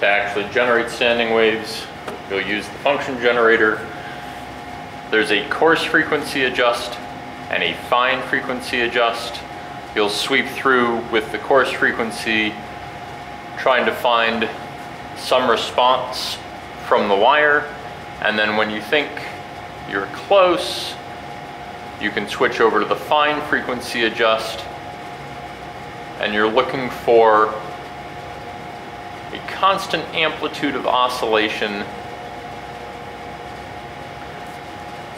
To actually generate standing waves, you'll use the function generator. There's a coarse frequency adjust and a fine frequency adjust. You'll sweep through with the coarse frequency, trying to find some response from the wire, and then when you think you're close, you can switch over to the fine frequency adjust, and you're looking for a constant amplitude of oscillation.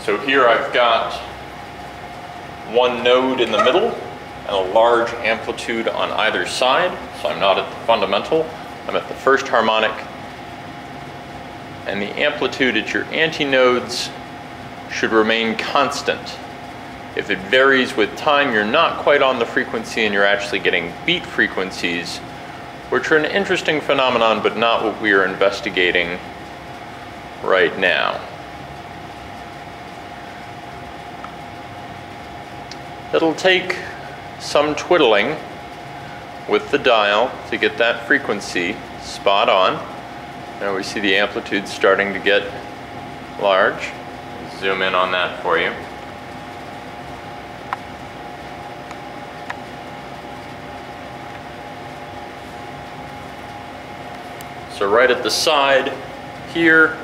So here I've got one node in the middle and a large amplitude on either side. So I'm not at the fundamental, I'm at the first harmonic. And the amplitude at your antinodes should remain constant. If it varies with time, you're not quite on the frequency and you're actually getting beat frequencies, which are an interesting phenomenon, but not what we are investigating right now. It'll take some twiddling with the dial to get that frequency spot on. Now we see the amplitude starting to get large. Zoom in on that for you. So right at the side here,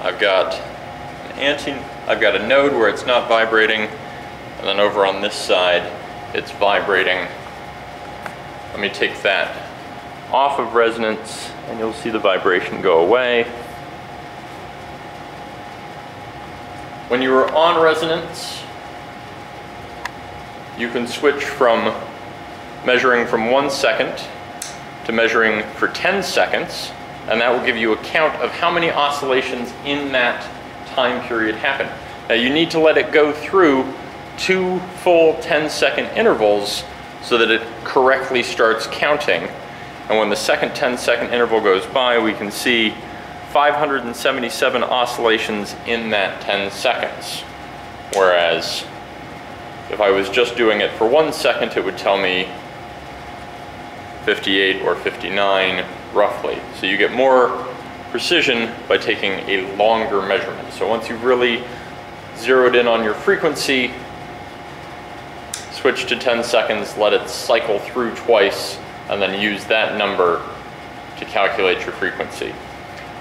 I've got an anti, I've got a node where it's not vibrating, and then over on this side, it's vibrating. Let me take that off of resonance, and you'll see the vibration go away. When you are on resonance, you can switch from measuring from one second to measuring for 10 seconds, and that will give you a count of how many oscillations in that time period happen. Now you need to let it go through two full 10 second intervals so that it correctly starts counting. And when the second 10 second interval goes by, we can see 577 oscillations in that 10 seconds. Whereas if I was just doing it for one second, it would tell me 58 or 59 roughly. So you get more precision by taking a longer measurement. So once you've really zeroed in on your frequency, switch to 10 seconds, let it cycle through twice, and then use that number to calculate your frequency.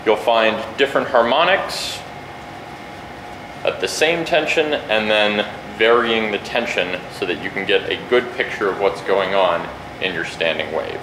You'll find different harmonics at the same tension and then varying the tension so that you can get a good picture of what's going on in your standing wave.